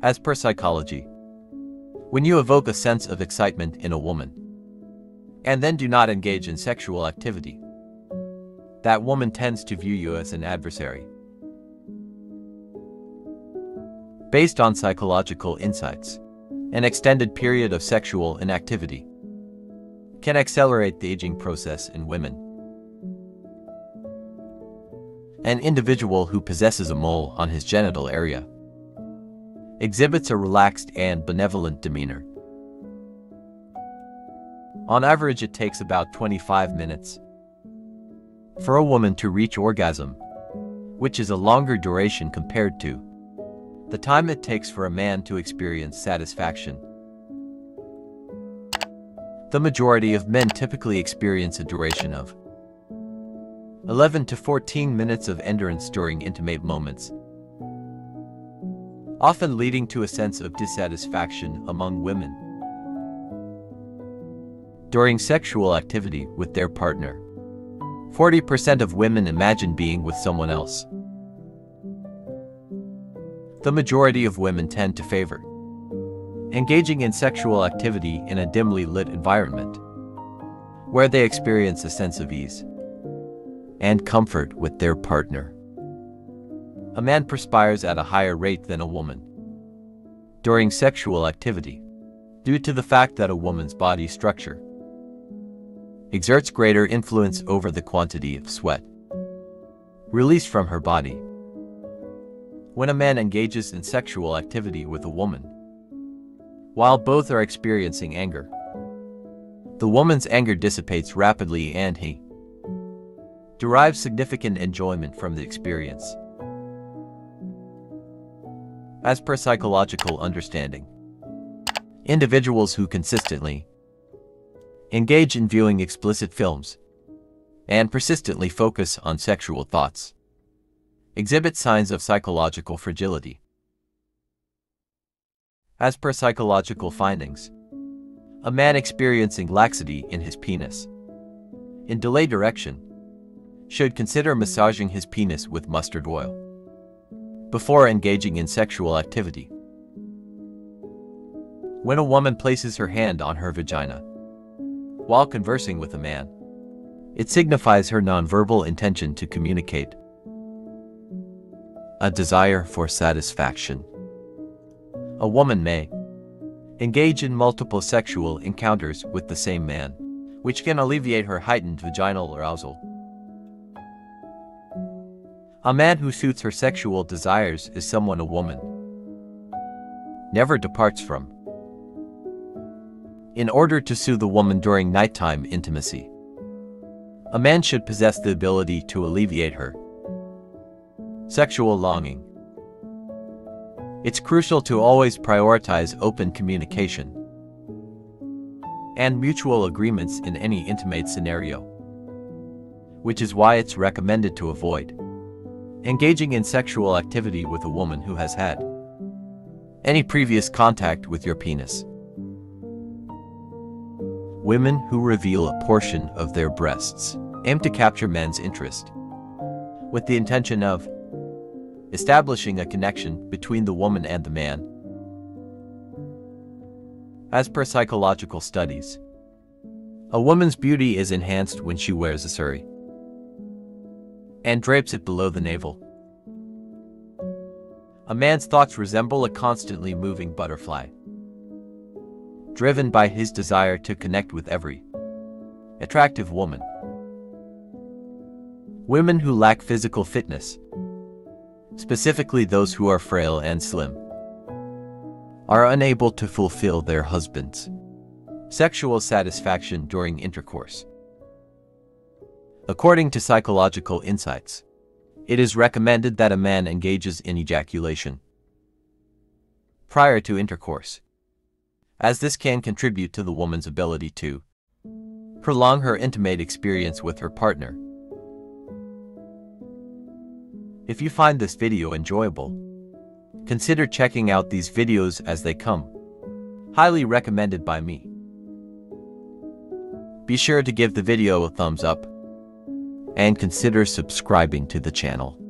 As per psychology, when you evoke a sense of excitement in a woman, and then do not engage in sexual activity, that woman tends to view you as an adversary. Based on psychological insights, an extended period of sexual inactivity can accelerate the aging process in women. An individual who possesses a mole on his genital area exhibits a relaxed and benevolent demeanor. On average, it takes about 25 minutes for a woman to reach orgasm, which is a longer duration compared to the time it takes for a man to experience satisfaction. The majority of men typically experience a duration of 11 to 14 minutes of endurance during intimate moments, often leading to a sense of dissatisfaction among women during sexual activity with their partner. 40% of women imagine being with someone else. The majority of women tend to favor engaging in sexual activity in a dimly lit environment, where they experience a sense of ease and comfort with their partner. A man perspires at a higher rate than a woman during sexual activity due to the fact that a woman's body structure exerts greater influence over the quantity of sweat released from her body. When a man engages in sexual activity with a woman, while both are experiencing anger, the woman's anger dissipates rapidly and he derives significant enjoyment from the experience. As per psychological understanding, individuals who consistently engage in viewing explicit films, and persistently focus on sexual thoughts, exhibit signs of psychological fragility. As per psychological findings, a man experiencing laxity in his penis, in delay direction, should consider massaging his penis with mustard oil before engaging in sexual activity. When a woman places her hand on her vagina, while conversing with a man. It signifies her nonverbal intention to communicate a desire for satisfaction. A woman may engage in multiple sexual encounters with the same man, which can alleviate her heightened vaginal arousal. A man who suits her sexual desires is someone a woman never departs from in order to soothe the woman during nighttime intimacy. A man should possess the ability to alleviate her sexual longing. It's crucial to always prioritize open communication and mutual agreements in any intimate scenario, which is why it's recommended to avoid engaging in sexual activity with a woman who has had any previous contact with your penis women who reveal a portion of their breasts aim to capture men's interest, with the intention of establishing a connection between the woman and the man. As per psychological studies, a woman's beauty is enhanced when she wears a sari and drapes it below the navel. A man's thoughts resemble a constantly moving butterfly driven by his desire to connect with every attractive woman. Women who lack physical fitness, specifically those who are frail and slim, are unable to fulfill their husband's sexual satisfaction during intercourse. According to psychological insights, it is recommended that a man engages in ejaculation prior to intercourse as this can contribute to the woman's ability to prolong her intimate experience with her partner. If you find this video enjoyable, consider checking out these videos as they come. Highly recommended by me. Be sure to give the video a thumbs up and consider subscribing to the channel.